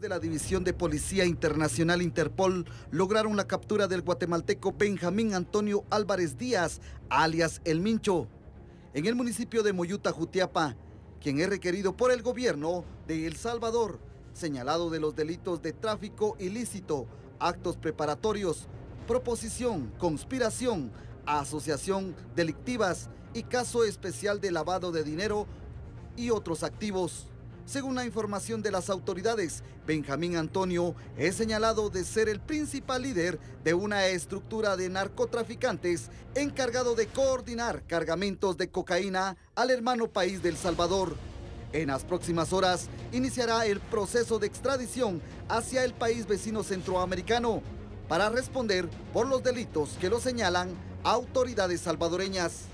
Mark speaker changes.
Speaker 1: de la División de Policía Internacional Interpol lograron la captura del guatemalteco Benjamín Antonio Álvarez Díaz, alias El Mincho, en el municipio de Moyuta, Jutiapa, quien es requerido por el gobierno de El Salvador, señalado de los delitos de tráfico ilícito, actos preparatorios, proposición, conspiración, asociación delictivas y caso especial de lavado de dinero y otros activos. Según la información de las autoridades, Benjamín Antonio es señalado de ser el principal líder de una estructura de narcotraficantes encargado de coordinar cargamentos de cocaína al hermano país del Salvador. En las próximas horas iniciará el proceso de extradición hacia el país vecino centroamericano para responder por los delitos que lo señalan autoridades salvadoreñas.